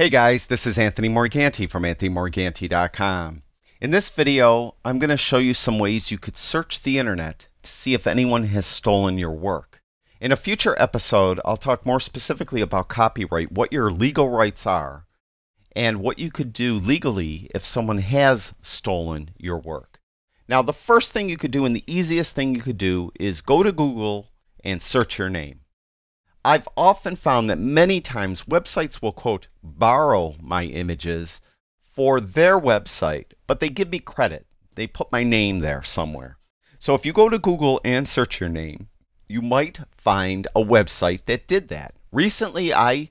Hey guys, this is Anthony Morganti from AnthonyMorganti.com. In this video, I'm going to show you some ways you could search the internet to see if anyone has stolen your work. In a future episode, I'll talk more specifically about copyright, what your legal rights are, and what you could do legally if someone has stolen your work. Now, the first thing you could do and the easiest thing you could do is go to Google and search your name. I've often found that many times websites will quote borrow my images for their website, but they give me credit. They put my name there somewhere. So if you go to Google and search your name, you might find a website that did that. Recently, I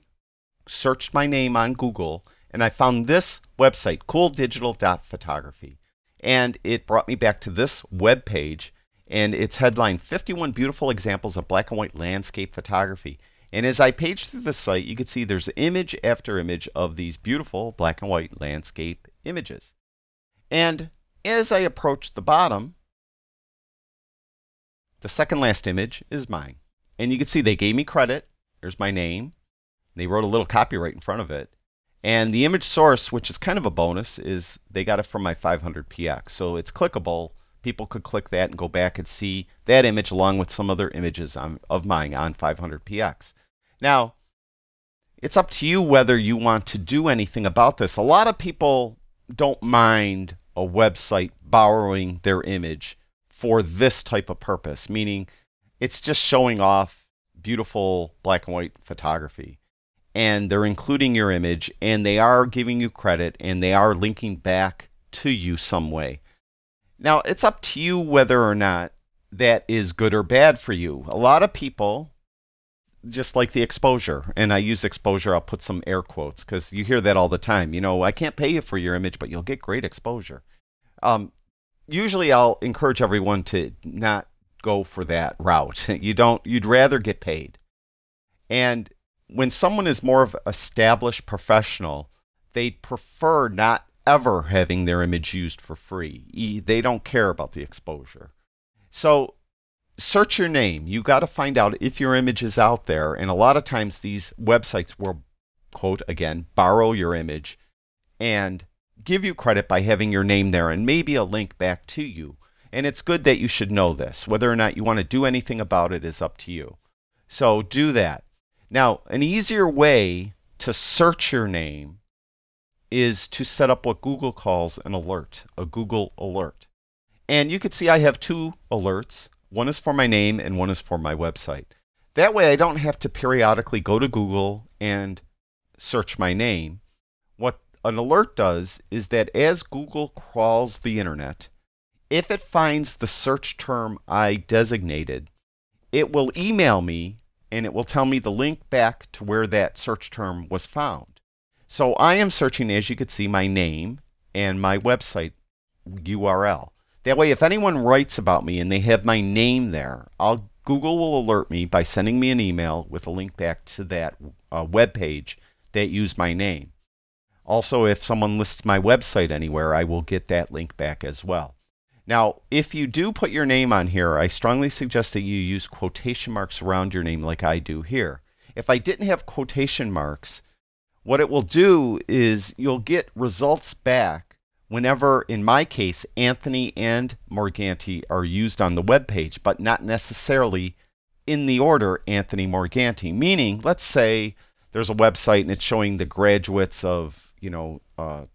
searched my name on Google and I found this website, cooldigital.photography. And it brought me back to this web page and it's headlined 51 beautiful examples of black and white landscape photography. And as I page through the site, you can see there's image after image of these beautiful black and white landscape images. And as I approach the bottom, the second last image is mine. And you can see they gave me credit. There's my name. They wrote a little copyright in front of it. And the image source, which is kind of a bonus, is they got it from my 500px. So it's clickable. People could click that and go back and see that image along with some other images on, of mine on 500px. Now, it's up to you whether you want to do anything about this. A lot of people don't mind a website borrowing their image for this type of purpose, meaning it's just showing off beautiful black and white photography and they're including your image and they are giving you credit and they are linking back to you some way. Now, it's up to you whether or not that is good or bad for you. A lot of people just like the exposure, and I use exposure, I'll put some air quotes because you hear that all the time. You know, I can't pay you for your image, but you'll get great exposure. Um, usually, I'll encourage everyone to not go for that route. You don't, you'd rather get paid. And when someone is more of established professional, they prefer not ever having their image used for free. They don't care about the exposure. So search your name. You got to find out if your image is out there. And a lot of times these websites will, quote again, borrow your image and give you credit by having your name there and maybe a link back to you. And it's good that you should know this. Whether or not you want to do anything about it is up to you. So do that. Now, an easier way to search your name is to set up what Google calls an alert, a Google alert. And you can see I have two alerts. One is for my name and one is for my website. That way I don't have to periodically go to Google and search my name. What an alert does is that as Google crawls the internet, if it finds the search term I designated, it will email me and it will tell me the link back to where that search term was found. So I am searching, as you can see, my name and my website URL. That way, if anyone writes about me and they have my name there, I'll, Google will alert me by sending me an email with a link back to that uh, web page that used my name. Also, if someone lists my website anywhere, I will get that link back as well. Now, if you do put your name on here, I strongly suggest that you use quotation marks around your name like I do here. If I didn't have quotation marks, what it will do is you'll get results back whenever, in my case, Anthony and Morganti are used on the web page, but not necessarily in the order Anthony Morganti. Meaning, let's say there's a website and it's showing the graduates of, you know, uh,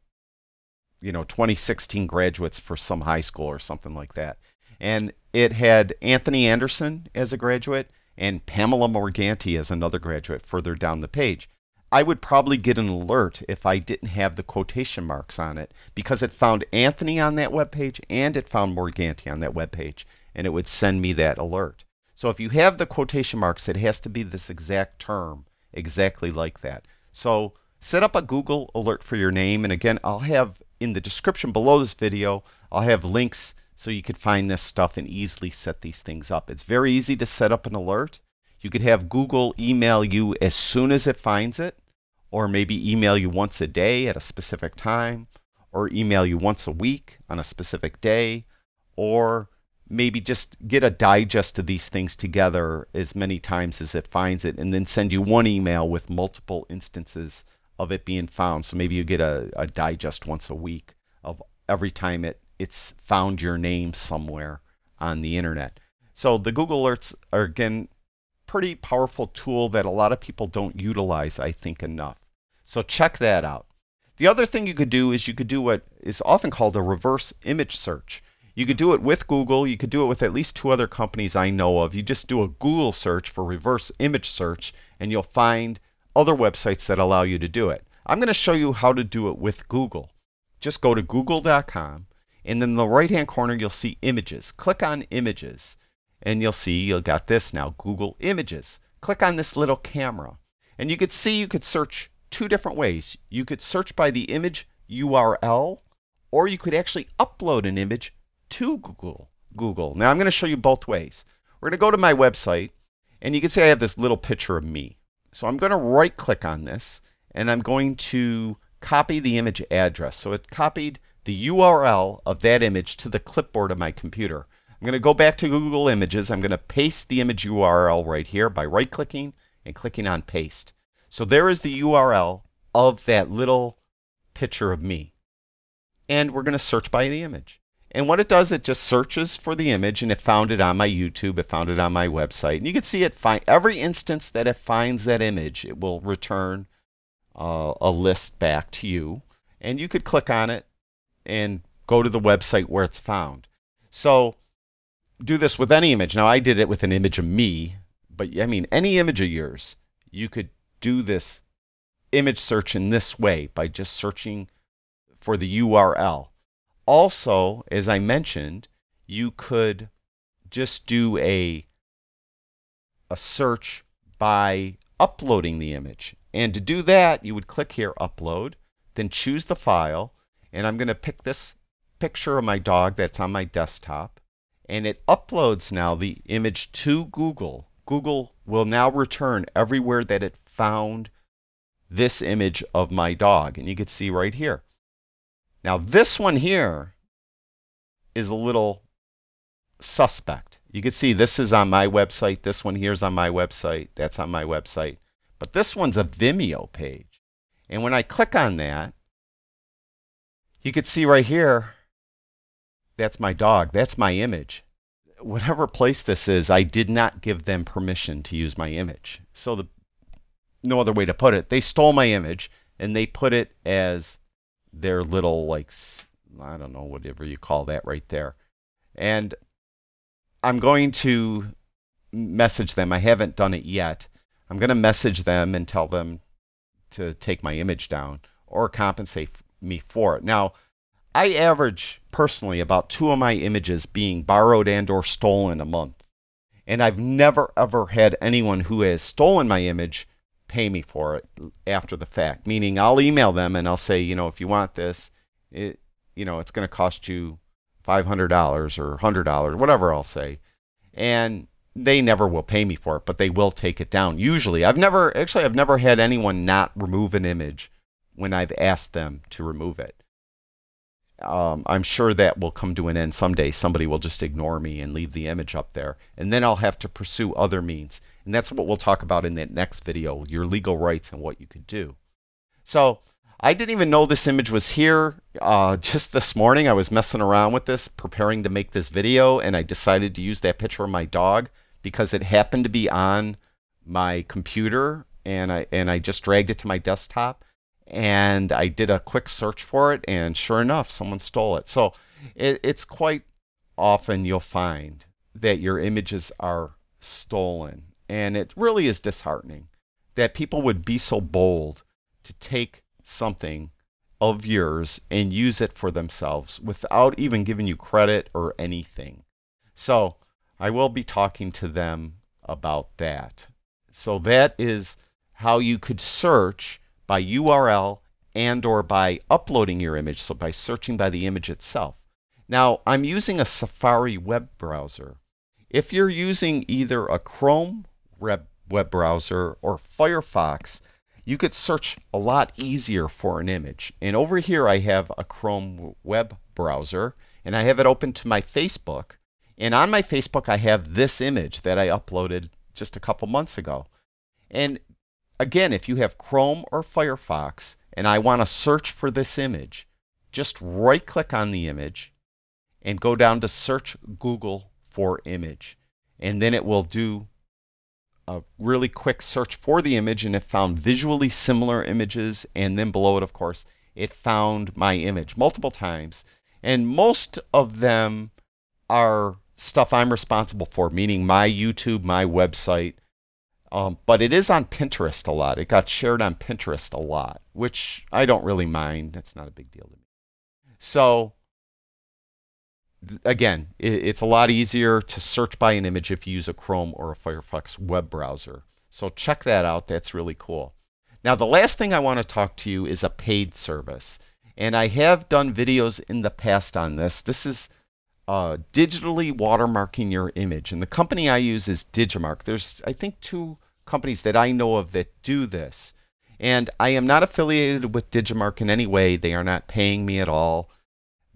you know 2016 graduates for some high school or something like that. And it had Anthony Anderson as a graduate and Pamela Morganti as another graduate further down the page. I would probably get an alert if I didn't have the quotation marks on it because it found Anthony on that web page and it found Morganti on that web page and it would send me that alert. So if you have the quotation marks, it has to be this exact term, exactly like that. So set up a Google alert for your name and again, I'll have in the description below this video, I'll have links so you could find this stuff and easily set these things up. It's very easy to set up an alert. You could have Google email you as soon as it finds it, or maybe email you once a day at a specific time, or email you once a week on a specific day, or maybe just get a digest of these things together as many times as it finds it, and then send you one email with multiple instances of it being found. So maybe you get a, a digest once a week of every time it, it's found your name somewhere on the internet. So the Google Alerts are again pretty powerful tool that a lot of people don't utilize, I think, enough. So check that out. The other thing you could do is you could do what is often called a reverse image search. You could do it with Google. You could do it with at least two other companies I know of. You just do a Google search for reverse image search, and you'll find other websites that allow you to do it. I'm going to show you how to do it with Google. Just go to google.com, and then in the right hand corner, you'll see images. Click on images, and you'll see you've got this now Google Images. Click on this little camera, and you could see you could search two different ways. You could search by the image URL, or you could actually upload an image to Google. Google. Now I'm going to show you both ways. We're going to go to my website, and you can see I have this little picture of me. So I'm going to right click on this, and I'm going to copy the image address. So it copied the URL of that image to the clipboard of my computer. I'm going to go back to Google Images. I'm going to paste the image URL right here by right clicking and clicking on paste. So there is the URL of that little picture of me. And we're going to search by the image. And what it does, it just searches for the image and it found it on my YouTube, it found it on my website. And you can see it find every instance that it finds that image, it will return uh, a list back to you. And you could click on it and go to the website where it's found. So do this with any image. Now I did it with an image of me, but I mean any image of yours, you could do this image search in this way by just searching for the URL. Also, as I mentioned, you could just do a, a search by uploading the image. And to do that, you would click here, Upload, then choose the file, and I'm going to pick this picture of my dog that's on my desktop, and it uploads now the image to Google. Google will now return everywhere that it found this image of my dog, and you can see right here. Now this one here is a little suspect. You can see this is on my website. This one here is on my website. That's on my website. But this one's a Vimeo page. And when I click on that, you can see right here, that's my dog. That's my image. Whatever place this is, I did not give them permission to use my image. So the no other way to put it, they stole my image and they put it as their little like I don't know whatever you call that right there. And I'm going to message them. I haven't done it yet. I'm going to message them and tell them to take my image down or compensate me for it. Now, I average personally about two of my images being borrowed and or stolen a month. And I've never ever had anyone who has stolen my image pay me for it after the fact. Meaning, I'll email them and I'll say, you know, if you want this, it, you know, it's going to cost you $500 or $100, whatever I'll say. And they never will pay me for it, but they will take it down. Usually, I've never, actually, I've never had anyone not remove an image when I've asked them to remove it. Um, I'm sure that will come to an end someday. Somebody will just ignore me and leave the image up there. And then I'll have to pursue other means. And that's what we'll talk about in that next video, your legal rights and what you could do. So I didn't even know this image was here. Uh, just this morning I was messing around with this, preparing to make this video, and I decided to use that picture of my dog because it happened to be on my computer and I, and I just dragged it to my desktop and I did a quick search for it, and sure enough, someone stole it. So it, it's quite often you'll find that your images are stolen, and it really is disheartening that people would be so bold to take something of yours and use it for themselves without even giving you credit or anything. So I will be talking to them about that. So that is how you could search by URL and or by uploading your image, so by searching by the image itself. Now, I'm using a Safari web browser. If you're using either a Chrome web, browser or Firefox, you could search a lot easier for an image. And over here I have a Chrome web browser and I have it open to my Facebook. And on my Facebook I have this image that I uploaded just a couple months ago. And again, if you have Chrome or Firefox and I want to search for this image, just right click on the image and go down to search Google for image. And then it will do a really quick search for the image and it found visually similar images. And then below it, of course, it found my image multiple times. And most of them are stuff I'm responsible for, meaning my YouTube, my website. Um, but it is on Pinterest a lot. It got shared on Pinterest a lot, which I don't really mind. That's not a big deal to me. So again, it's a lot easier to search by an image if you use a Chrome or a Firefox web browser. So check that out. That's really cool. Now, the last thing I want to talk to you is a paid service. And I have done videos in the past on this. This is uh, digitally watermarking your image. And the company I use is Digimarc. There's, I think, two companies that I know of that do this. And I am not affiliated with Digimarc in any way. They are not paying me at all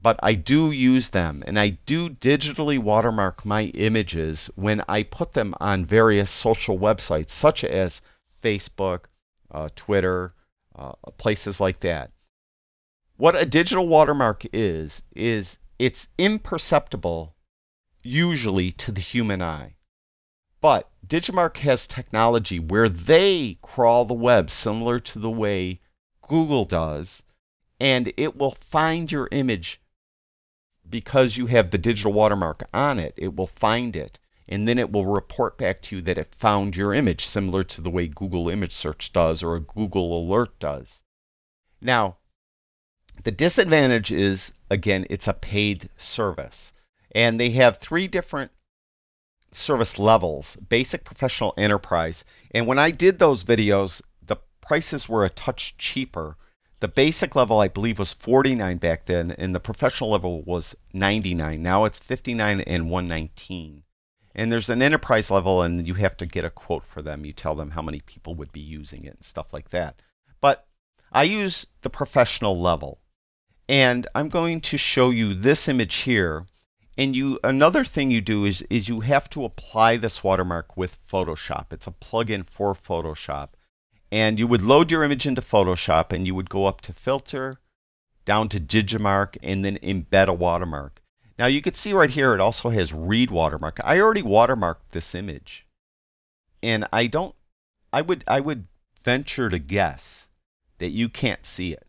but I do use them and I do digitally watermark my images when I put them on various social websites such as Facebook, uh, Twitter, uh, places like that. What a digital watermark is, is it's imperceptible usually to the human eye. But Digimarc has technology where they crawl the web similar to the way Google does, and it will find your image because you have the digital watermark on it, it will find it and then it will report back to you that it found your image, similar to the way Google Image Search does or a Google Alert does. Now, the disadvantage is, again, it's a paid service. And they have three different service levels basic, professional, enterprise. And when I did those videos, the prices were a touch cheaper the basic level, I believe, was 49 back then, and the professional level was 99. Now it's 59 and 119. And there's an enterprise level, and you have to get a quote for them. You tell them how many people would be using it and stuff like that. But I use the professional level. And I'm going to show you this image here. And you another thing you do is, is you have to apply this watermark with Photoshop. It's a plugin for Photoshop and you would load your image into Photoshop and you would go up to filter, down to Digimarc, and then embed a watermark. Now you can see right here it also has read watermark. I already watermarked this image. And I don't I would I would venture to guess that you can't see it.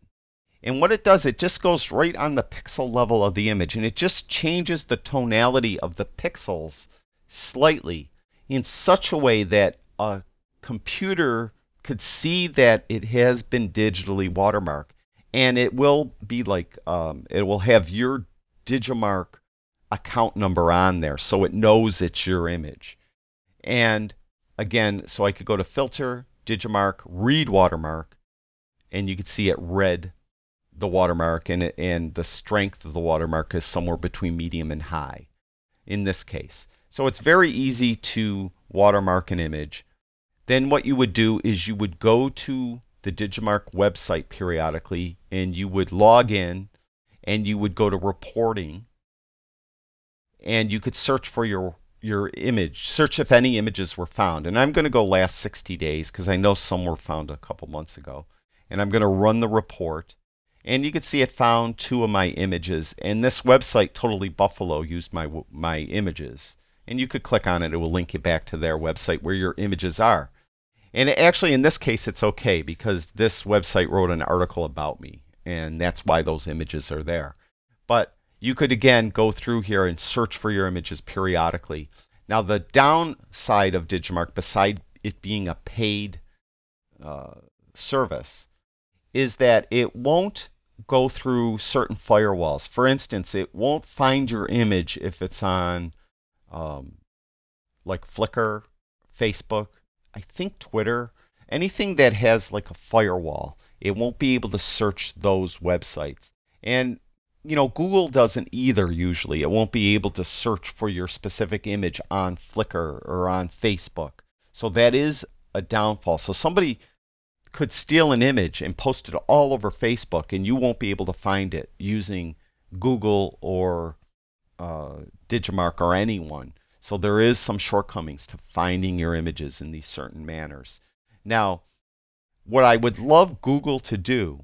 And what it does, it just goes right on the pixel level of the image and it just changes the tonality of the pixels slightly in such a way that a computer could see that it has been digitally watermarked. And it will be like, um, it will have your Digimarc account number on there so it knows it's your image. And again, so I could go to filter, Digimarc, read watermark, and you could see it read the watermark and, and the strength of the watermark is somewhere between medium and high in this case. So it's very easy to watermark an image then what you would do is you would go to the Digimarc website periodically and you would log in and you would go to reporting and you could search for your your image, search if any images were found. And I'm going to go last 60 days because I know some were found a couple months ago. And I'm going to run the report. And you can see it found two of my images. And this website, Totally Buffalo, used my, my images. And you could click on it. It will link you back to their website where your images are. And actually, in this case, it's okay because this website wrote an article about me, and that's why those images are there. But you could again go through here and search for your images periodically. Now, the downside of Digimarc, beside it being a paid uh, service, is that it won't go through certain firewalls. For instance, it won't find your image if it's on um, like Flickr, Facebook, I think Twitter, anything that has like a firewall, it won't be able to search those websites. And you know, Google doesn't either usually. It won't be able to search for your specific image on Flickr or on Facebook. So that is a downfall. So somebody could steal an image and post it all over Facebook, and you won't be able to find it using Google or uh, or anyone. So there is some shortcomings to finding your images in these certain manners. Now, what I would love Google to do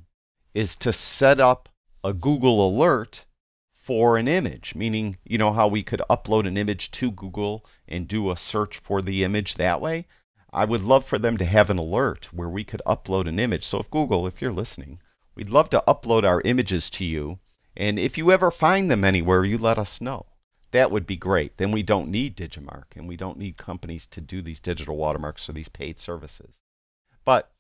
is to set up a Google alert for an image, meaning, you know, how we could upload an image to Google and do a search for the image that way. I would love for them to have an alert where we could upload an image. So if Google, if you're listening, we'd love to upload our images to you. And if you ever find them anywhere, you let us know. That would be great. Then we don't need Digimarc and we don't need companies to do these digital watermarks or these paid services. But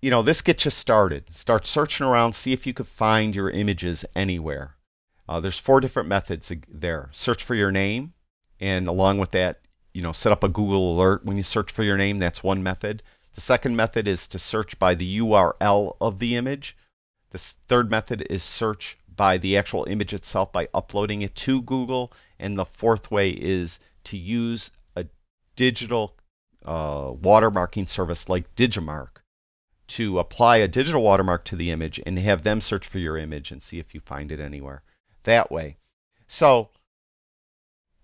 you know, this gets you started. Start searching around, see if you could find your images anywhere. Uh, there's four different methods there. Search for your name, and along with that, you know, set up a Google alert when you search for your name. That's one method. The second method is to search by the URL of the image. The third method is search by the actual image itself by uploading it to Google. And the fourth way is to use a digital uh, watermarking service like Digimarc to apply a digital watermark to the image and have them search for your image and see if you find it anywhere that way. So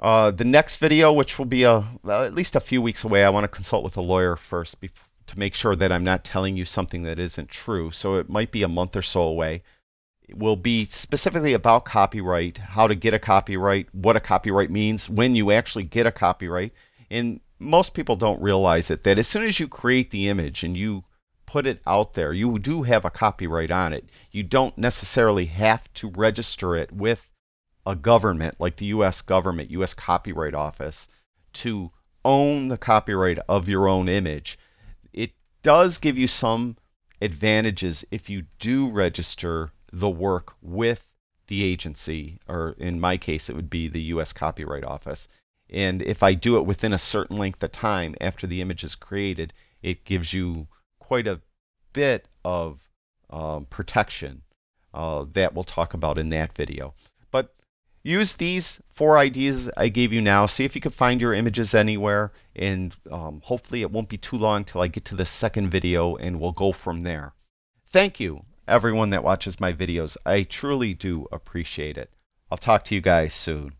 uh, the next video, which will be a, well, at least a few weeks away, I want to consult with a lawyer first to make sure that I'm not telling you something that isn't true. So it might be a month or so away. It will be specifically about copyright, how to get a copyright, what a copyright means, when you actually get a copyright. And most people don't realize it that as soon as you create the image and you put it out there, you do have a copyright on it. You don't necessarily have to register it with a government like the US government, US Copyright Office, to own the copyright of your own image. It does give you some advantages if you do register the work with the agency, or in my case, it would be the US Copyright Office. And if I do it within a certain length of time after the image is created, it gives you quite a bit of um, protection uh, that we'll talk about in that video. Use these four ideas I gave you now. See if you can find your images anywhere. And um, hopefully it won't be too long till I get to the second video and we'll go from there. Thank you, everyone that watches my videos. I truly do appreciate it. I'll talk to you guys soon.